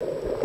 you